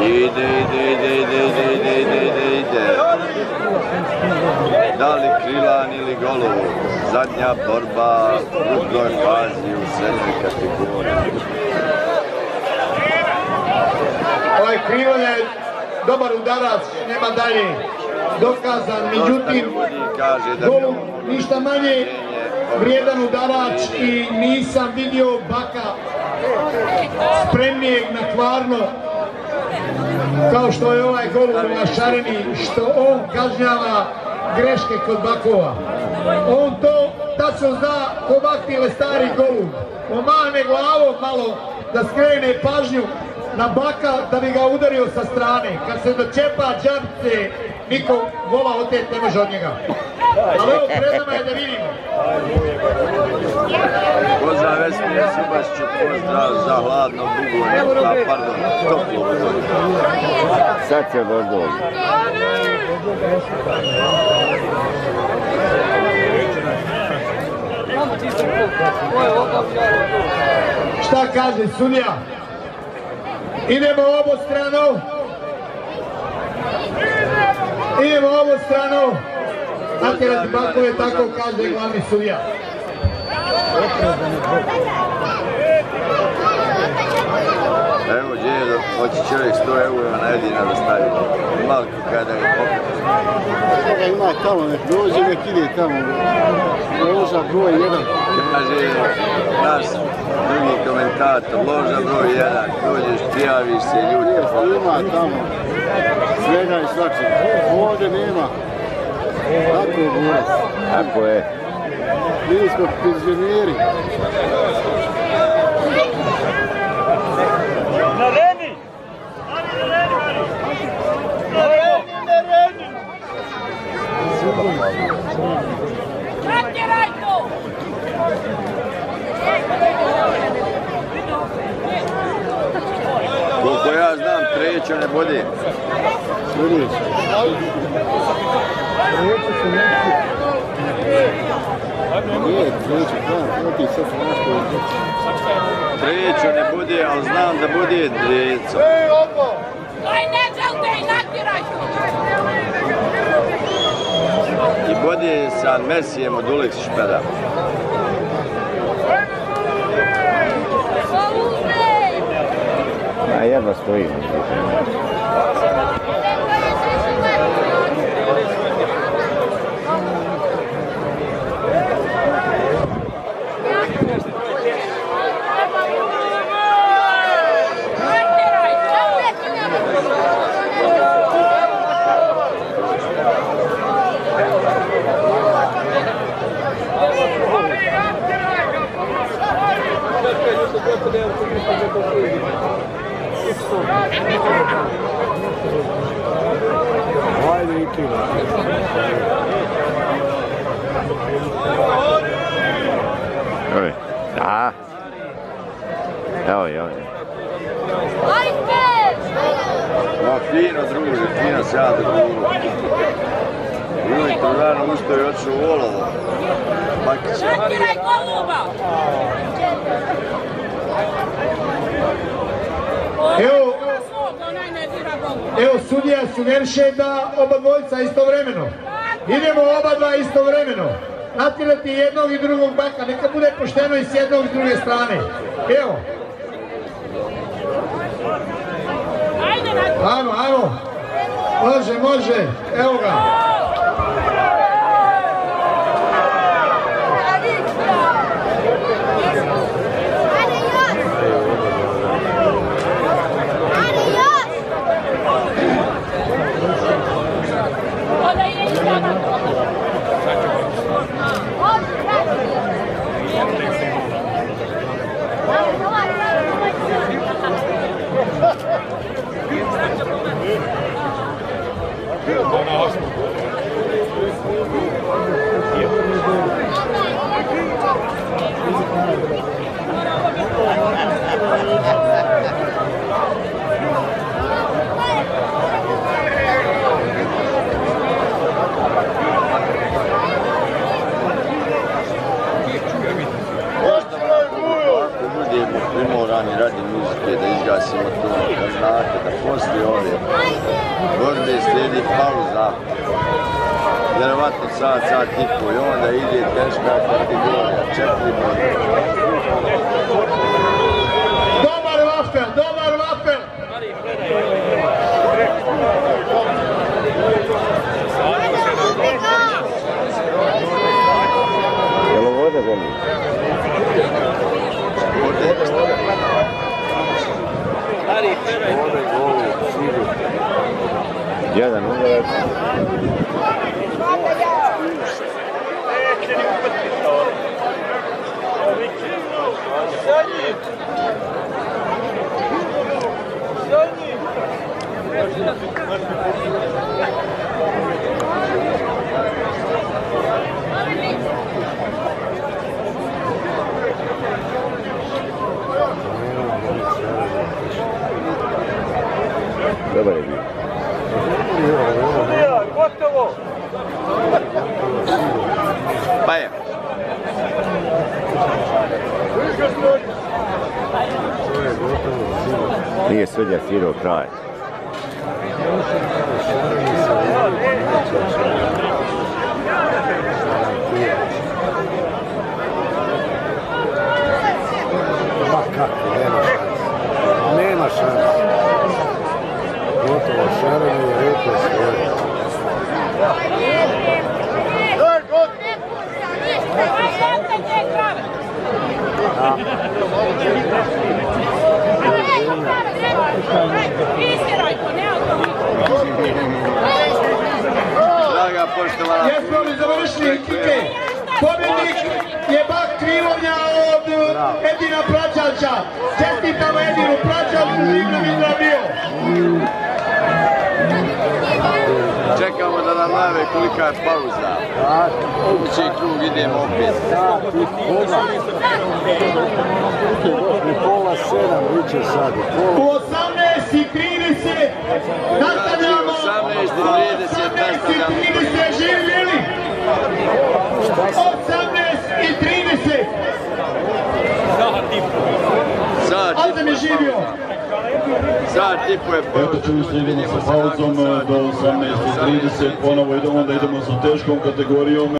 Ide, ide, ide, ide, ide, ide, ide, ide, ide. Da li Krilan ili Golub? Zadnja borba u drugoj fazi u srednjoj kategoriji. Ovaj Krilan je dobar udarac, nema dalje. Dokazan, međutim, Golub ništa manje vrijedan udarač i nisam vidio baka spremnijeg na kvarno kao što je ovaj golub na šareni, što on kažnjava greške kod bakova. On to tačno zna ko vaktile stari golub. On mahne glavom malo da skrene pažnju na baka da bi ga udario sa strane. Kad se dočepa džabice, niko gola otet ne može od njega. Ali evo pred nama je da vidimo. Pozdrav Vesmije Subašću, pozdrav za hladno dugo, a pardon, toplo Sad će baš dođe. Šta kaže sudija? Idemo obostrano. Idemo obostrano. Natjerati bakove, tako kaže glavni sudija. Evo djedo, hoće čovjek 100 eura na jedina da stavi. Malko kada je pokret. Koga ima tamo, nek dođe, nek ide tamo. Loža broj jedan. Kaže naš drugi komentator, loža broj 1, dođeš, prijaviš se, ljudi. Ima tamo. Svega i svačega. Ovdje nema. Tako je burac. Tako je. Mi smo penzioneri. Natjeraj to! Koliko ja znam, treće ne bode. Treća su neki. Ne, treća, da, neki sad sam nešto. Ne bude, ali znam da bude djeca. Ej, opo! Daj te i natiraj! I bode sa Mesijem od Ulek Špeda. я достойный. Rano ustao i otišao u olovo. Natjeraj goluba! Evo, evo sudija sugeriše da oba dvojica istovremeno. Idemo oba dva istovremeno. Natjerati jednog i drugog baka, neka bude pošteno i s jednog i s druge strane. Evo, ajmo, ajmo. Može, može, evo ga. Não, na roça. Sat i pol onda ide teška kategorija, četiri boda. Dobar vafel, dobar vafel! sudje svirao kraj. Plaćača. Čestitamo Edinu Plaćaču, živno mi bio. Čekamo da nam nave kolika je pauza. Ući krug idemo opet. I pola sedam, biće sad. i U Pola 18.30 nastavljamo. 18:30 nastavljamo. 18.30 živjeli. 18.30. Sat i Azem je živio. Sat i po je Eto čuli ste idemo sa pauzom do 18.30, ponovo idemo, onda idemo sa teškom kategorijom.